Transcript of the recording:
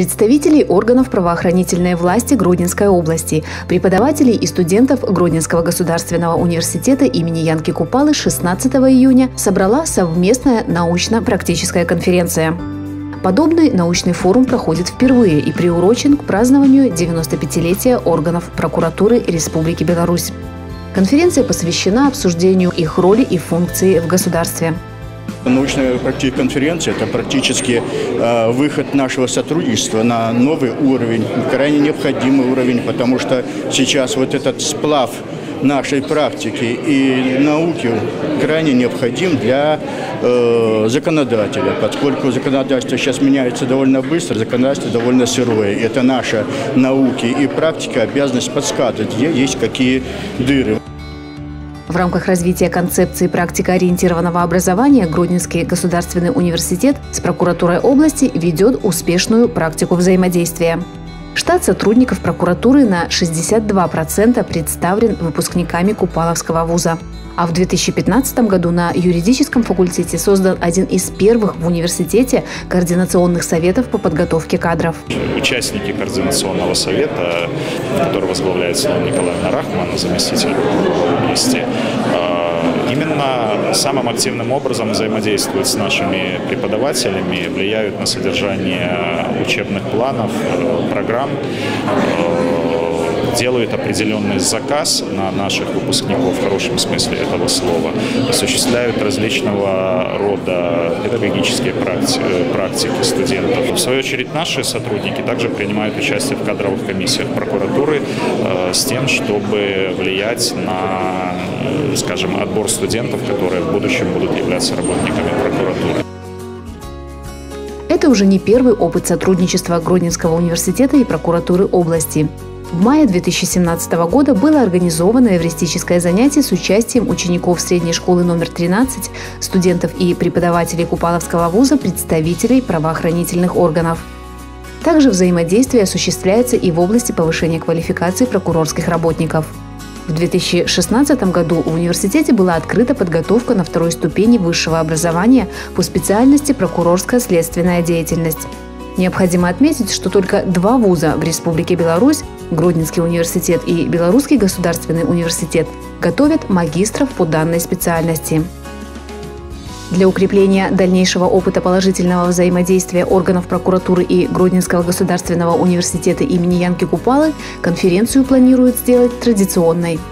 представителей органов правоохранительной власти Гродненской области, преподавателей и студентов Гродненского государственного университета имени Янки Купалы 16 июня собрала совместная научно-практическая конференция. Подобный научный форум проходит впервые и приурочен к празднованию 95-летия органов прокуратуры Республики Беларусь. Конференция посвящена обсуждению их роли и функции в государстве. Научная конференция – это практически э, выход нашего сотрудничества на новый уровень, крайне необходимый уровень, потому что сейчас вот этот сплав нашей практики и науки крайне необходим для э, законодателя, поскольку законодательство сейчас меняется довольно быстро, законодательство довольно сырое. Это наша науки и практика обязанность подсказывать, где есть какие дыры. В рамках развития концепции практикоориентированного образования Гродненский государственный университет с прокуратурой области ведет успешную практику взаимодействия. Штат сотрудников прокуратуры на 62% представлен выпускниками Купаловского вуза. А в 2015 году на юридическом факультете создан один из первых в университете координационных советов по подготовке кадров. Участники координационного совета, который возглавляется Николаем Рахман, заместитель области, а, самым активным образом взаимодействуют с нашими преподавателями, влияют на содержание учебных планов, э, программ, э, делают определенный заказ на наших выпускников в хорошем смысле этого слова, осуществляют различного рода педагогические практики, практики студентов. В свою очередь наши сотрудники также принимают участие в кадровых комиссиях прокуратуры э, с тем, чтобы влиять на, скажем, отбор студентов, которые в будущем будут являться работниками прокуратуры. Это уже не первый опыт сотрудничества Гродненского университета и прокуратуры области. В мае 2017 года было организовано эвристическое занятие с участием учеников средней школы номер 13, студентов и преподавателей Купаловского вуза, представителей правоохранительных органов. Также взаимодействие осуществляется и в области повышения квалификации прокурорских работников. В 2016 году в университете была открыта подготовка на второй ступени высшего образования по специальности прокурорская следственная деятельность. Необходимо отметить, что только два вуза в Республике Беларусь Гродненский университет и Белорусский государственный университет готовят магистров по данной специальности. Для укрепления дальнейшего опыта положительного взаимодействия органов прокуратуры и Гродненского государственного университета имени Янки Купалы конференцию планируют сделать традиционной –